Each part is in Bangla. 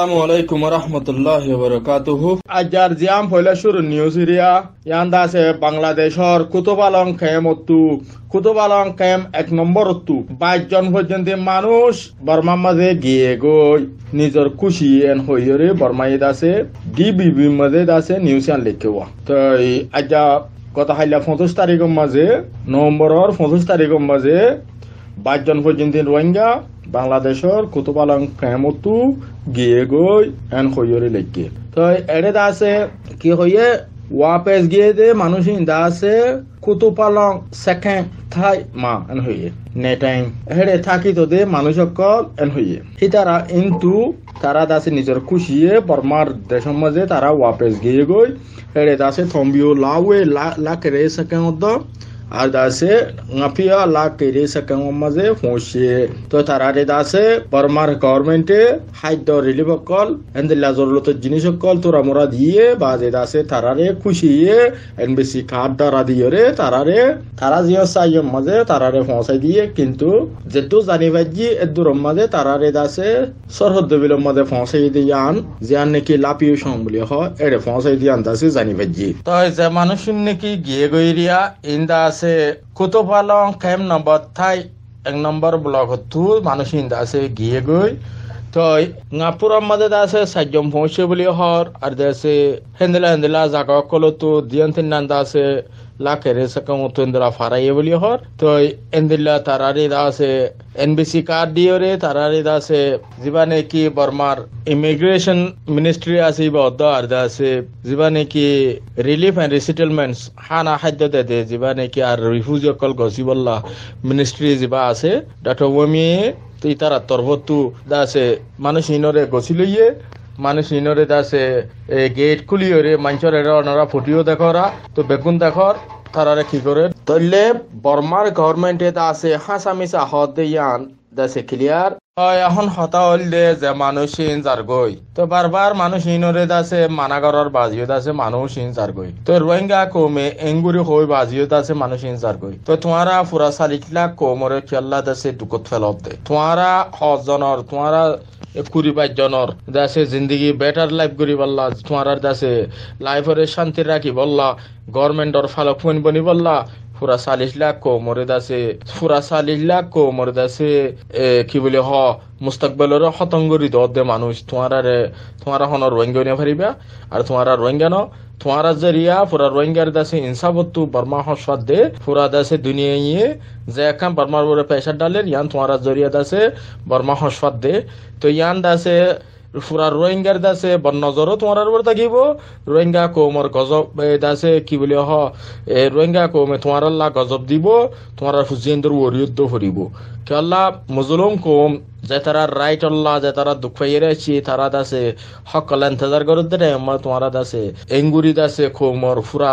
assalamu alaikum warahmatullahi wabarakatuh. আজাৰ জিয়াম ফইলা শুরু নিউজ এরিয়া ইয়ান্দা আছে বাংলাদেশর কুতুবালং খেমতু কুতুবালং খেম এক নম্বর নম্বরতু বাইশ জন পর্যন্ত মানুষ বর্মার মাঝে গিয়ে গই নিজের খুশি এন হইরে বর্মাইদ আছে ডিবিবি মাঝে আছে নিউজ আন লিখেওয়া তো আজা কথা হাইলা পঁচিশ তারিখের মাঝে নভেম্বরের পঁচিশ তারিখের মাঝে বাইশ জন পর্যন্ত রোহিঙ্গা, বাংলাদেশর কুতুবালং খেমতু গিয়ে গই এন হইরে লেখকে তো এড়ে দা আছে কি হইয়ে, ওয়াপেস গিয়ে দে মানুষ ইন্দা আছে কুতুপালং সেকেন্ড থাই মা, এন হইয়ে। নেটাইম হেড়ে থাকি তো দে মানুষ সকল এন হইয়ে। হিতারা ইন্তু, তারা দাসে নিজের খুশিয়ে, বর্মার দেশের মাঝে তারা ওয়াপেস গিয়ে গই হেড়ে দাসে থম্বিও লাউয়ে লা লা কেরে সেকেন্ড আর দাসে ngapiya la kere sakang maze ফসে তো তারারে দাসে বর্মার গভর্নমেন্টে খাদ্য রিলিফ অকল এন্দিল্লা জরুরত জিনিস অকল তোরা মোরা দিয়ে বাজে দাসে তারারে খুশিয়ে এনবিসি কার্ড দ্বারা দিয়ে রে তারারে তারা জিও সাইয়ম মাঝে তারারে ফসাই দিয়ে কিন্তু যেহেতু জানি বাজি এদুর মাঝে তারারে দাসে সরহদ বিলম মাঝে ফসাই দিয়ে আন জিয়ান নাকি লাপিও সম বলি হয় এড়ে ফসাই দিয়ে আন দাসে জানি বাজি তো যে মানুষ নাকি গিয়ে গইরিয়া ইন্দা আছে কুতুপালং খেম নম্বর থাই, এক নম্বর ব্লক তু মানুষ ইন্দা আছে গিয়ে গই। তো ngapuram made আছে সাজ্যম pਹੁੰਚੇ বলি হর, আর দেশে হেন্দিলা হেন্দিলা জাগা কলো দিয়ন্তিন নান্দা আছে তো ইন্দরা ফারাইয়ে বলি হর তো এন্দিলা তারারি দা আছে এনবিসি কার্ড দিয়ে রে তারারি দা আছে জীবানে কি বর্মার ইমিগ্রেশন মিনিস্ট্রি আছে বা অদ্দ আর দা আছে জীবানে কি রিলিফ এন্ড রিসেটেলমেন্টস হানা খাদ্য দে দে জীবানে কি আর রিফিউজি অকল গসিবল্লা মিনিস্ট্রি যিবা আছে ডাক্তার ওমি তো ইতারা তরবতু দাসে মানুষ ইনরে গছি লইয়ে মানুষ ইনরে দাসে গেট খুলিয়ে মানুষের এরা ওনারা ফুটিও দেখরা তো বেগুন দেখর তারারে কি করে তইলে বর্মার গভর্নমেন্ট এটা আছে হাসা মিসা হদ ইয়ান দাসে ক্লিয়ার এখন হতা হল দে যে মানুষ ইন যার গই তো বারবার মানুষ ইনরে দাসে মানাগরর বাজিও দাসে মানুষ ইন যার গই তো রোহিঙ্গা কমে এঙ্গুরি হই বাজিও দাসে মানুষ ইন যার গই তো তোমারা ফুরা সালিকলা কোমরে খেলা দাসে দুকত ফেলত দে তোমারা হজনর তোমারা কুড়ি বাইশ জনর। দাসে জিন্দগি বেটার লাইফ করি বললা, তোমার দাসে লাইফের শান্তি রাখি বললা গভর্নমেন্টর ফালক ফোন বনি বললা, পুরা চাল্লিশ লাখ কো মরে দাসে পুরা চাল্লিশ লাখ কো মরে দাসে কি বলে হ মুস্তাকবেলের হতঙ্গরি দে মানুষ, তোমার তোমার হন রোহিঙ্গা নিয়ে ফারিবা আর তোমার রোহিঙ্গা তোমার জরিয়া পুরা রোহিঙ্গার দাসে ইনসাবত্তু বর্মা হসবাদ দে পুরা দাসে দুনিয়া ইয়ে যে এখন বর্মার বলে পয়সা ডালের ইয়ান তোমার জরিয়া দাসে বর্মা হসবাদ দে তো ইয়ান দাসে পুরা রোহিঙ্গার দাসে বনজরও তোমার উপর থাকিব রোহিঙ্গা কৌমর গজব দাসে কি বলি হ রোহিঙ্গা কৌমে তোমার আল্লাহ গজব দিব তোমার হুজিয়েন্দ্র ওরিয়ুদ্ধ করিব কেল্লা মুজলুম কৌম যে তারা রাইট আল্লাহ, যে তারা দুঃখ পাইয়েছি তারা দাসে হকল ইন্তজার করে দে আমার তোমার দাসে এঙ্গুরি দাসে কোমর ফুরা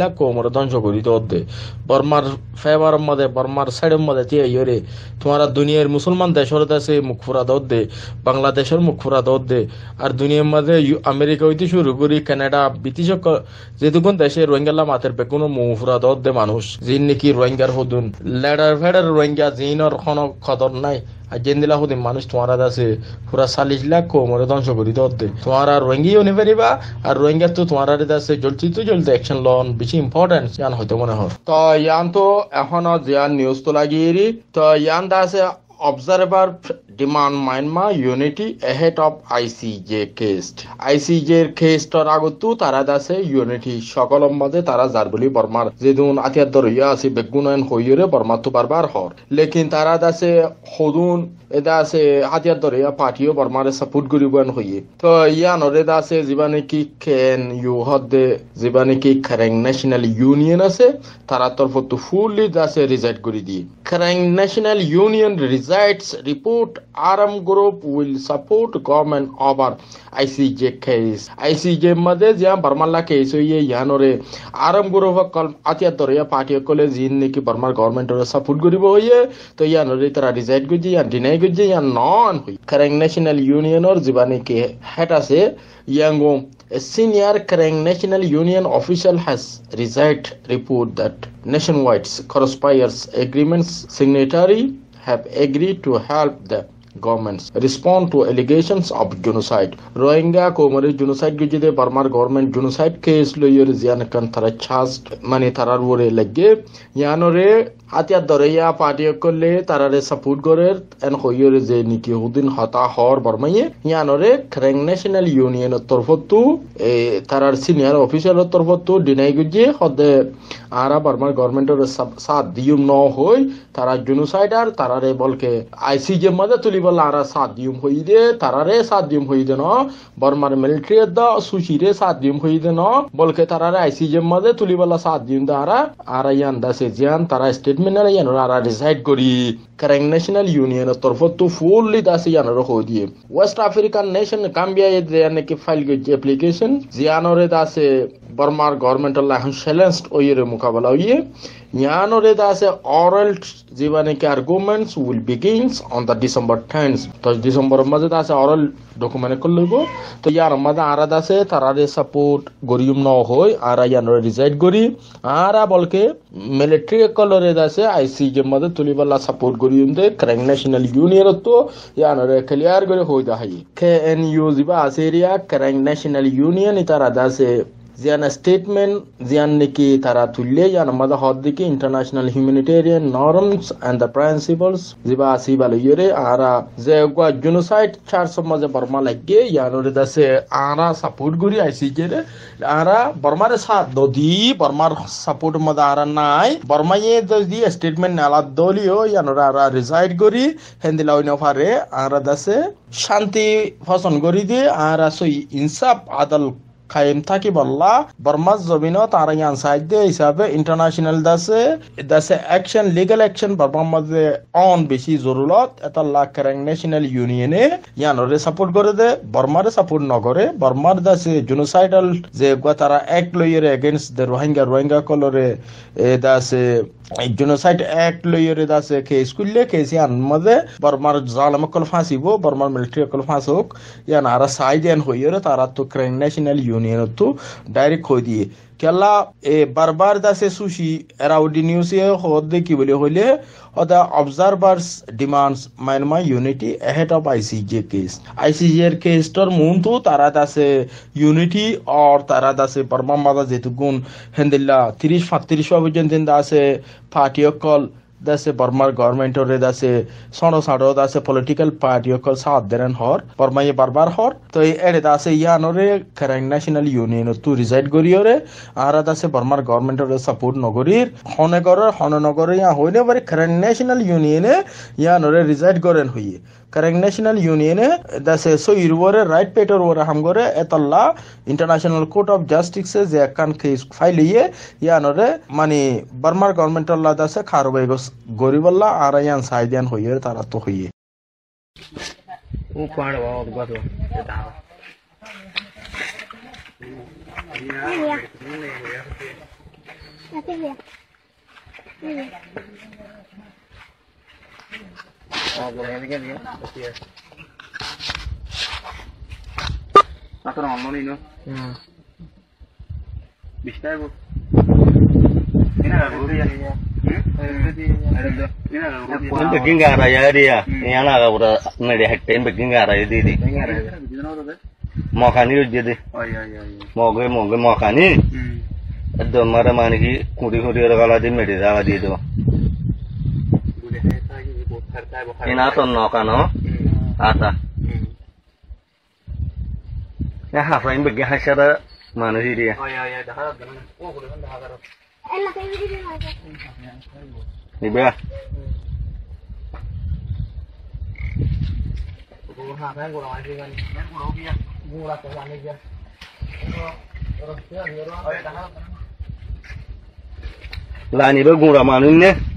লাখ কোমর ধ্বংস করি দে বর্মার ফেবার মধ্যে, বর্মার সাইডের মধ্যে তে ইয়ে তোমার দুনিয়ার মুসলমান দেশের দাসে মুখ ফুরা দে বাংলাদেশের মুখ ফুরা দে আর দুনিয়ার মধ্যে আমেরিকা হইতে শুরু করি, কানাডা, ব্রিটিশ যেটুকুন দেশে রোহিঙ্গালা মাতের বেকুনো মুখ ফুরা দে মানুষ। যিনি নাকি রোহিঙ্গার হদুন লেডার ফেডার রোহিঙ্গা জিনর কোনো খদর নাই। আর জেন্দিলা হুদিন মানুষ তোমার আছে পুরা চাল্লিশ লাখ কোমরে ধ্বংস করি দিতে তোমার আর রোহিঙ্গিও নি পারিবা আর রোহিঙ্গা তো তোমার আর আছে জলতি তো জলতে অ্যাকশন লন, বেশি ইম্পর্টেন্ট ইয়ান হয়তো মনে হয়। তো ইয়ান তো এখনও জিয়ান নিউজ তো লাগিয়ে তো ইয়ান আছে observer demand Myanmar unity ahead of ICJ case এর কেস্টর আগতো তারা দাসে ইউনিটি সকল মধ্যে তারা যার বলি বর্মার যেদুন আতিয়ার দরিয়া আছে বেগুনয়ন বর্মা তো বারবার হর লেকিন তারা দাসে হদুন এদা আছে আতিয়ার দরিয়া পার্টিও বর্মারে সাপোর্ট করিবেন হইয়ে তো ইয়ানরে দাসে যিবা কি কেন ইউ হদে যিবা কি খেরেং ন্যাশনাল ইউনিয়ন আছে তারা তরফতো ফুললি দাসে রিজাইড করে দিয়ে খেরেং national Union রিজাইডস report RM Group will support government over ICJ case. ICJ madhe jya Barmala case ye yanore Aram Group kalm atya doriya party College in Niki Barma government or support guribo hoye to yanore tara decide gujje ya deny gujje ya non current National Union or jibane ke heta yango a senior Karang National Union official has resigned report that nationwide conspires agreements signatory have agreed to help the governments respond to allegations of genocide. Rohingya komari genocide gujide Burma government genocide case lawyer zian kan tara chast মানে তারার উপরে লাগে ইয়ানরে হাতিয়ার ধরে ইয়া পার্টি করলে তারারে সাপোর্ট করে এন হইয়রে যে নিকি হুদিন হতা হর বর্মাইয়ে ইয়ানরে ক্রেং ন্যাশনাল ইউনিয়নের তরফতু তারার সিনিয়র অফিসারের তরফতু ডিনাই গুজে হদে আরা বর্মার গভর্নমেন্টের সাথ দিউম ন হই, তারা জেনোসাইডার তারারে বলকে আইসিজে মধ্যে তুলি আরা সাথ দিউম হই দে তারারে সাথ দিউম হই দে ন। বর্মার মিলিটারি দ সুশিরে সাথ দিউম হই দে ন। বলকে তারারে আইসিজে মধ্যে তুলি বল দিউম দে আরা। ইয়ান দাসে জিয়ান, তারা স্টেটমেন্ট আর ইয়ান, আরা ডিসাইড করি। কারেং ন্যাশনাল ইউনিয়নের তরফতু ফুললি দাসে ইয়ান রো দিয়ে। ওয়েস্ট আফ্রিকান নেশন গাম্বিয়া এ ইয়ান কি ফাইল গেছে অ্যাপ্লিকেশন জিয়ানরে দাসে বর্মার গভর্নমেন্টাল এখন চ্যালেঞ্জড ওইয়ের মোকাবেলা হইয়ে ইয়ানরে দাসে অরাল জীবনে কি arguments will begins on the December tenth তো ডিসেম্বরের মাঝে দাসে অরাল ডকুমেন্ট করলে তো ইয়ার মাঝে আরা দাসে তারারে সাপোর্ট গরিম ন হই, আরা ইয়ানরে রিজাইড করি। আরা বলকে মিলিটারি কলরে দাসে আইসি যে মাঝে তুলিবালা সাপোর্ট গরিম দে ক্রেং ন্যাশনাল ইউনিয়ন তো ইয়ানরে ক্লিয়ার করে হই। দাহাই কে এন ইউ জিবা আসেরিয়া ক্রেং ন্যাশনাল ইউনিয়ন তারা দাসে জিয়ান স্টেটমেন্ট জিয়ান নাকি তারা তুললে ইয়ান আমাদের হদ দিকে international humanitarian norms and the principles জিবা আসি ভালো ইয়ে আরা যে গা জেনোসাইড চার সমাজে বর্মা লাগে ইয়ানোরে দাসে আরা সাপোর্ট করি আইসি যে আরা বর্মারে সাথ দদি বর্মার সাপোর্ট মধ্যে আরা নাই বর্মাইয়ে যদি স্টেটমেন্ট নালাদ দলিও ইয়ানোরে আরা রিজাইড করি হেন্দিলা ওই নফারে আরা দাসে শান্তি ফসন করি দিয়ে আরা সই ইনসাফ আদাল কায়েম থাকি বললা বর্মার জমিন তারা ইয়ান সাহায্য হিসাবে ইন্টারন্যাশনাল দাসে দাসে অ্যাকশন লিগাল অ্যাকশন বর্মার মধ্যে অন বেশি জরুরত এটা লাখ ক্যারেং ন্যাশনাল ইউনিয়নে ইয়ানরে সাপোর্ট করে দে বর্মারে সাপোর্ট নকরে বর্মার দাসে জেনোসাইডাল যে তারা এক লইয়ের এগেনস্ট দে রোহিঙ্গা রোহিঙ্গা কলরে দাসে জেনোসাইড এক লইয়ের দাসে কেস করলে কেস ইয়ান মধ্যে বর্মার জালাম কল ফাঁসিব বর্মার মিলিটারি কল ফাঁস হোক। ইয়ান আরা সাইড ইয়ান হইয়ের তারা তো ক্রেং ন্যাশনাল ইউনিয়ন তো ডাইরেক্ট হই দিয়ে কেলা, এ বারবার দাসে সুশি এরাউডি নিউজে হদ কি বলে হইলে অদা observers demands Myanmar unity ahead of ICJ case ICJ এর কেসটার মূল তো তারা দাসে ইউনিটি আর তারা দাসে বর্মা মাদা গুণ হেন্দিল্লা তিরিশ ফাত্রিশ পর্যন্ত আছে, পার্টি অকল দাসে বর্মার গভর্নমেন্টরে দাসে সড়ো সাড়ো দাসে পলিটিক্যাল পার্টি অকল সাথ দেন হর বর্মাই বারবার হর তো এড়ে দাসে ইয়ানরে খেরাং ন্যাশনাল ইউনিয়ন তু রিজাইড করিয়রে আর দাসে বর্মার গভর্নমেন্টরে সাপোর্ট নগরীর হনে গরের হনে নগরে ইয়া হইনে বারে খেরাং ন্যাশনাল ইউনিয়নে ইয়ানরে রিজাইড করেন হইয়ে কারেং ন্যাশনাল ইউনিয়নে দাসে সইর ওরে রাইট পেটর ওরে হাম করে এতল্লা ইন্টারন্যাশনাল কোর্ট অফ জাস্টিসে যে একখান কেস ফাইলিয়ে ইয়ানরে মানে বার্মার দাসে খারবাই গরিবল্লা আর ইয়ান সাইদিয়ান হইয়ে তারা তো হইয়ে। wa od gado. Atau orang mana ini? Bisa bu. Ini ada buru dia. Ini ada buru dia. ಬೆಗ್ಗಿಂಗಾರ ಯಾರಿಯ ಏನಾಗ ಅವ್ರ ನಡಿ ಹಟ್ಟೇನ್ ಬೆಗ್ಗಿಂಗಾರ ಇದೀರಿ ಮೊಖಾನಿ ಉಜ್ಜದಿ Oh iya iya iya. ಮೊಗೆ ಮೊಗೆ ಮೊಖಾನಿ Hmm. ಅದು ಮರ ಮಾನಿಗೆ ಕುಡಿ ಕುಡಿ ರಗಲಾದಿ 港の丘の朝。Ya hafain bagi hasyara manusia dia. Oh ya ya dah harap. Oh boleh kan dah harap. Enak ini dia. Ni bea. Gua nak kan gua nak ni kan. Gua nak dia. Gua nak kan ni dia. Lah ni bea gua ramai ni.